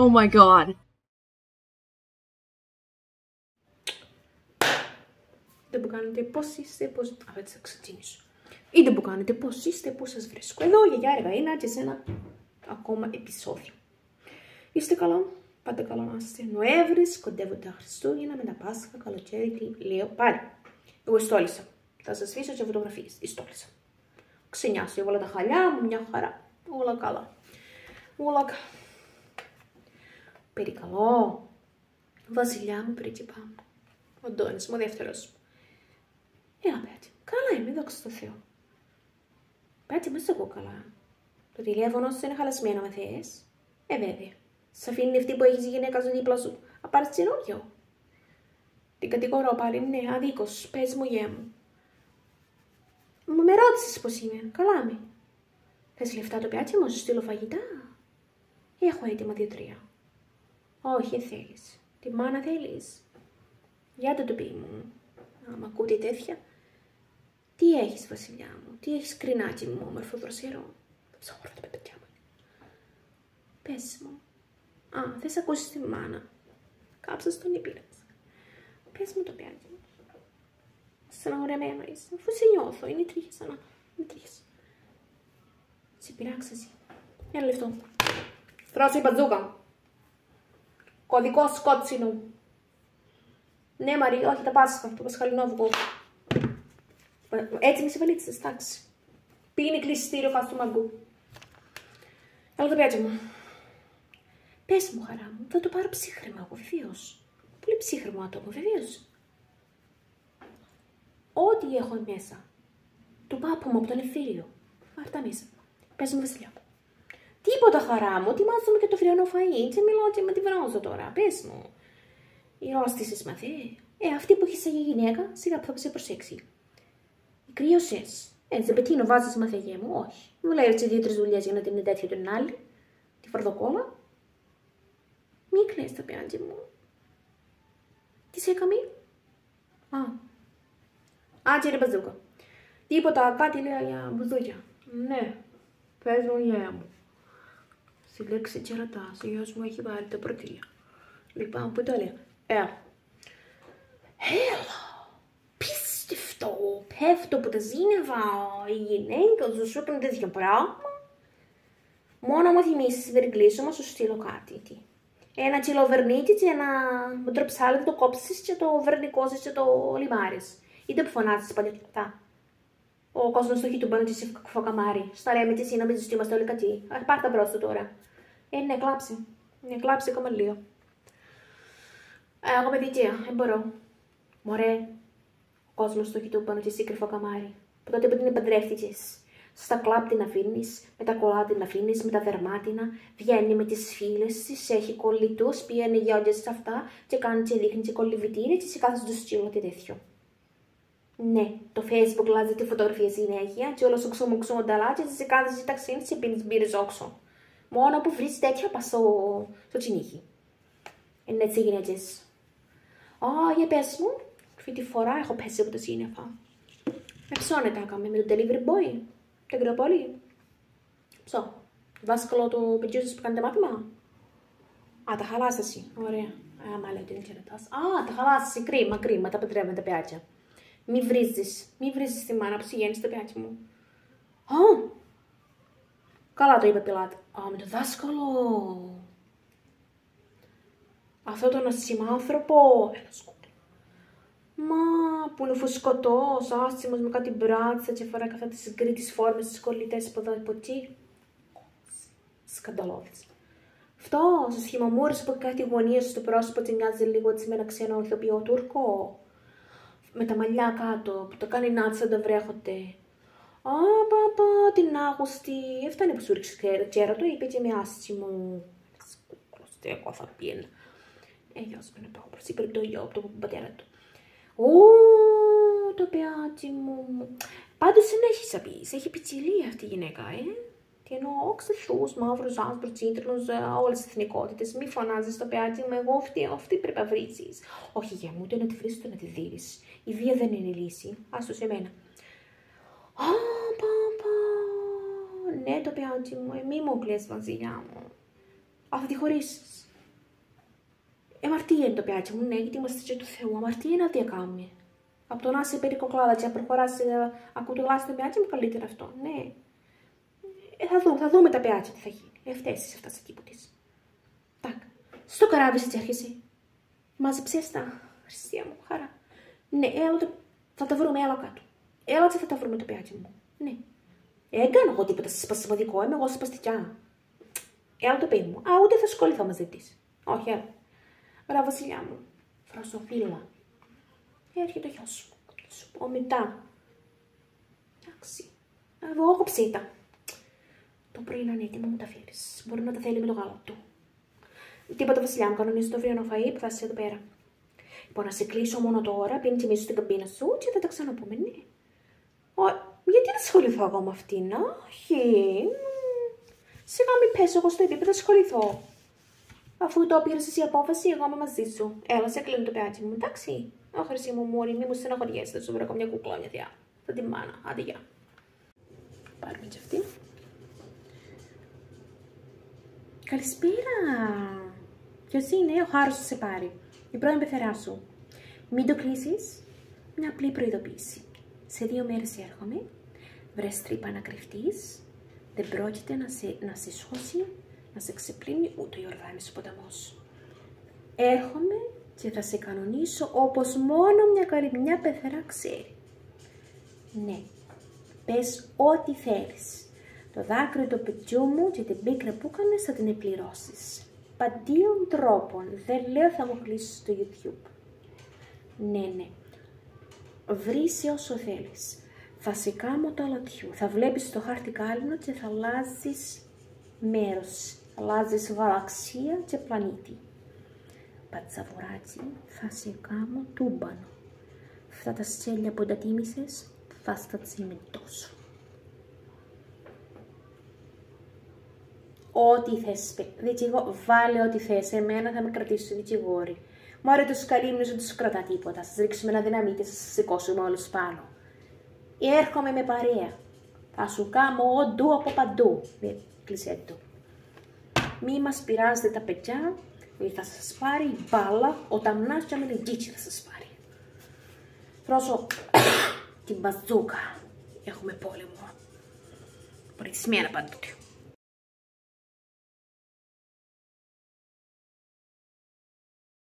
Oh my god. Δεν που κάνετε πώς είστε, πώς... Α, έτσι θα ξεκινήσω. Είτε που κάνετε πώς είστε, πώς σας βρίσκω. Εδώ η γιαγιά Εργαΐνα και σε ένα ακόμα επεισόδιο. Είστε καλά, πάτε καλά να είστε. Νοέμβρης, κοντεύονται τα Χριστούγεννα με τα Πάσχα, καλοκαίρι, τι λέω πάλι. Εγώ στόλισα. Θα σας αφήσω και φωτογραφίες. Στόλισα. Ξενιάσω, έβαλα τα χαλιά μου, μια χαρά. Όλα καλά. Όλα καλά. Περικαλώ. Βασιλιά μου, πρίγκιπα μου. Ο Αντώνης μου, ο δεύτερος. Έλα, Πέτη. Καλά είμαι, δόξα τω Θεώ. Πέτη, μες εγώ καλά. Το τηλέφωνο σου είναι χαλασμένο, με θες; Ε, βέβαια. Σ' αφήνει αυτή που έχεις γυναίκα σου δίπλα σου. Να πάρεις καινούριο. Την κατηγορώ πάλι, ναι, αδίκως. Πες μου, γέ μου. Μα με ρώτησες πώς είμαι. Καλά είμαι. Θες λεφτά το πιάτσι μου, σου στείλω φαγητά; Έχω έτοιμα δύο-τρία. Όχι, δεν θέλεις. Τη μάνα θέλεις. Για το πει μου. Άμα ακούτε τέτοια. Τι έχεις, βασιλιά μου; Τι έχεις κρινάκι μου, όμορφο δροσερό; Ψάχνω τα παιδιά μου. Πες μου. Α, θες ακούσεις τη μάνα; Κάψα στον ήπειρας. Πες μου το πιάτσι μου. Στεναχωρεμένο είσαι. Αφού σε νιώθω. Είναι τρίχες, σαν Είναι τρίχες. Σε πειράξα εσύ. Ένα λεπτό. Φράσω η μπατζούκα. Κωδικό σκότσινο. Ναι, Μαρή, όχι τα Πάσχα, το Πασχαλινό αυγό. Έτσι μη σε βαλίτσες, εντάξει. Πήγαινε κλειστήριο κάτω του μαγκού. Έλα το πιάτσι μου. Πες μου, χαρά μου, θα το πάρω ψύχρεμα εγώ, βεβαίως. Πολύ ψύχρεμο άτομο, βεβαίως. Ό,τι έχω μέσα. Του πάπου μου από τον εφήριο. Αυτά μέσα. Πες μου, Βασιλιά. Τίποτα χαρά μου, ετοιμάζομαι και το φριανό φαΐ. Τι μιλάω και με τη βράζω τώρα, πες μου. Η ρόστισες μαθέ. Ε, αυτή που έχεις σε γυναίκα, σιγά που θα σε προσέξει. Η κρύωσες. Ε, δεν πετύνω, βάζεις μαθαιγέ μου, όχι. Μου λέει έτσι δύο-τρει δουλειές για να την είναι τέτοια την άλλη. Τη φορδοκόλα. Μη κλαις τα πιάντια μου. Τι σε έκαμε; Α. Α, κύριε Μπαζούκα. Τίποτα, κάτι λέει για μπουζούκια. Ναι, πες μου γεια μου. Στη λέξη κερατάς, ο γιος μου έχει βάλει τα πρωτεία. Λοιπόν, πού το λέω. Έλα. Έλα. Πίστευτο. Πέφτω από τα ζήνευα. Η γυναίκα σου σου έκανε τέτοιο πράγμα. Μόνο μου θυμίσεις τη Βεργλή όμως σου στείλω κάτι. Τι. Ένα τσιλοβερνίτι και ένα μοντροψάλι το κόψεις και το βερνικώσεις και το λιμάρεις. Είτε που φωνάζεις παλιωτικά. Ο κόσμος στο έχει του μπαίνει σε φωκαμάρι. Στα λέμε και εσύ να μην είμαστε όλοι κατή. Α, πάρ' τα μπροστά τώρα. Ε, ναι, κλάψει. Ναι, κλάψει ακόμα λίγο. Ε, εγώ με δικαία, δεν μπορώ. Μωρέ, ο κόσμος στο έχει του πάνω και εσύ κρυφό καμάρι. Που τότε που την παντρεύτηκε. Στα κλαπ την αφήνεις, με τα κολλά την αφήνεις, με τα δερμάτινα, βγαίνει με τις φίλες της, έχει κολλητούς, πήγαινε για σε αυτά και κάνει και δείχνει και κολληβιτήρια και σε κάθε τους στείλω και τέτοιο. Ναι, το facebook λάζει τη φωτογραφία συνέχεια και όλο σου ξούμου ξούμου νταλά και σε κάθε ταξίνη και πίνεις μπύρες όξο. Μόνο που βρεις τέτοια πας στο, στο τσινίχι. Είναι έτσι γυναίκες. Α, για πες μου, αυτή τη φορά έχω πέσει από το σύννεφα. Με ψώνε έκαμε με το delivery boy, την κρεοπόλη. Ψώ, δάσκαλο του παιδιού σας που κάνετε μάθημα. Α, τα χαλάσασαι, ωραία. Άμα λέω ότι είναι κερατάς. Α, τα χαλάσασαι, κρίμα, κρίμα, τα πετρεύουν τα πιάτια. Μη βρίζεις, μη βρίζεις τη μάνα που συγγένει στο πιάτι μου. Α, καλά το είπε πιλάτη. Α, με το δάσκαλο. Αυτό τον ασημάνθρωπο. Ένα σκούτο. Μα, που είναι φουσκωτός, άσημος με κάτι μπράτσα και φοράει καθένα τις γκρίτες φόρμες, τις κολλητές από εδώ από εκεί. Σκανταλώδης. Αυτό, στο σχήμα μούρης που κάτι γωνίες στο πρόσωπο τη μοιάζει λίγο έτσι με ένα ξένο ηθοποιό Τούρκο με τα μαλλιά κάτω, που το κάνει νάτσα τα βρέχονται. Α, παπα, την άγουστη, έφτανε που σου ρίξε τσέρα το, είπε και με άσχημο. Σκούκλωστε, εγώ θα πιένα. Ε, γιος μου είναι το όπως είπε το γιο από τον πατέρα του. Ω, το παιάτσι μου. Πάντως δεν έχει απείς, έχει πιτσιλία αυτή η γυναίκα, ε. Τι εννοώ, ξεθούς, μαύρους, άσπρους, τσίτρινους, όλες τις εθνικότητες. Μη φωνάζεις το παιάτι μου, εγώ αυτή, αυτή πρέπει να βρήσεις. Όχι για μου, ούτε να τη βρεις, ούτε να τη δίνεις. Η βία δεν είναι λύση. Άστο σε μένα. Α, παπα. Ναι, το παιάτι μου, ε, μη μου κλαις, βασιλιά μου. Α, θα τη χωρίσεις. Αμαρτία είναι το πιάτσι μου, ναι, γιατί είμαστε και του Θεού. Αμαρτία είναι τι κάνουμε. Από το να είσαι περικοκλάδα και να προχωράς ακουτουλάς το πιάτσι μου, καλύτερα αυτό. Ναι. Ε, θα, δούμε, θα δούμε τα πιάτσα τι θα γίνει. Ε, φταίσεις αυτά σε κήπου της. Τάκ. Στο καράβι έτσι έρχεσαι. Μάζεψες τα. Χριστία μου, χαρά. Ναι, έλα το... θα τα βρούμε έλα κάτω. Έλα θα τα βρούμε το πιάτσι μου. Ναι. Έκανα εγώ τίποτα σημαντικό, είμαι εγώ σπαστικιά. Έλα το παιδί μου. Α, ούτε θα ασχοληθώ μαζί της. Όχι, έλα. Ωραία, βασιλιά μου. Φρασοφίλα. Έρχεται ο γιος σου. Σου πω μετά. Εντάξει. Εγώ έχω ψήτα. Το πρωί είναι έτοιμο, μου τα φέρεις. Μπορεί να τα θέλει με το γάλα του. Τίποτα, βασιλιά μου, κανονίζει το βριανό φαΐ που θα είσαι εδώ πέρα. Λοιπόν, να σε κλείσω μόνο τώρα, πίνεις μέσα στην καμπίνα σου και θα τα ξαναπούμε, ναι. Ο, γιατί να ασχοληθώ εγώ με αυτήν, όχι. Σιγά μην πέσω εγώ στο επίπεδο, θα ασχοληθώ. Αφού το πήρες εσύ απόφαση, εγώ είμαι μαζί σου. Έλα, σε κλείνω το πιάτσι μου, εντάξει. Ω, χρυσή μου μόρι, μη μου στεναχωριέσαι, θα σου βρω μια κουκλά, μια θεία. Θα τη μάνα, άντε γεια. Πάρουμε και αυτή. Καλησπέρα. Ποιος είναι, ο Χάρος θα σε πάρει. Η πρώην πεθερά σου. Μην το κλείσεις. Μια απλή προειδοποίηση. Σε δύο μέρες έρχομαι. Βρες τρύπα να κρυφτείς. Δεν πρόκειται να σε, να σε σώσει, να σε ξεπλύνει ούτε ο Ιορδάνης ο ποταμός. Έρχομαι και θα σε κανονίσω όπως μόνο μια καρυμιά πεθερά ξέρει. Ναι, πες ό,τι θέλεις. Το δάκρυ του παιδιού μου και την πίκρα που έκανες θα την επληρώσεις. Παντίων τρόπων, δεν λέω θα μου κλείσεις στο YouTube. Ναι, ναι. Βρήσε όσο θέλεις. Θα σε κάνω το αλατιού. Θα βλέπεις το χάρτη κάλυνο και θα αλλάζεις μέρος. Αλλάζεις γαλαξία και πλανήτη. Πατσαβουράτσι, θα σε κάνω τούμπανο. Αυτά τα στέλια που τα τίμησες, θα στα τσιμεντώσω. Ό,τι θες, δικηγό, βάλε ό,τι θες, εμένα θα με κρατήσει δικηγόρη. Μωρέ τους καλύμνους δεν τους κρατά τίποτα, σας ρίξουμε ένα δυναμίτι, σας σηκώσουμε όλους πάνω. Έρχομαι με παρέα. Θα σου κάνω οντού από παντού. Κλεισέ του. Μη μας πειράζετε τα παιδιά, θα σας πάρει η μπάλα, ο ταμνάς και με τζίτσι θα σας πάρει. Πρόσω την μπαζούκα. Έχουμε πόλεμο. Μπορεί τη σημεία να παντού.